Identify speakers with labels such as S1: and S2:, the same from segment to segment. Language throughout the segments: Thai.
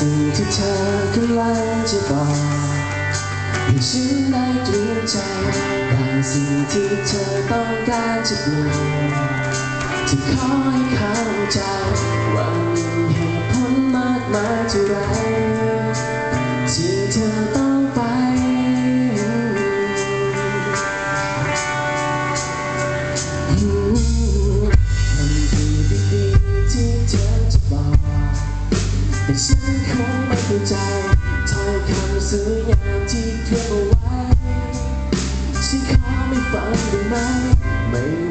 S1: สิ่งที่เธอกำลังจะบอกให้ฉันได้เตรียมใจบางสิ่งที่เธอต้อง
S2: การจะเปลี่
S1: ที่ขอให้เข้าใจว่ามีเหตุผลมากมายเท่าไร แต่ฉันคงไม่เข้าใจถ้อยคำสวยงาที่เธอเอาไว้ฉันขอไม่ฟังได้ไหม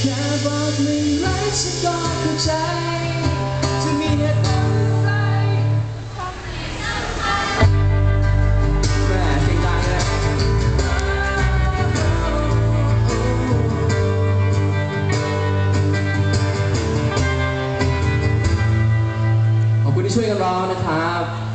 S1: แค่บอกไม่รักฉันก็เข้าใจ จะมีเหตุผลอะไร
S2: แม่เสียงดังเลยขอบคุณที่ช่วยกันร้องนะครับ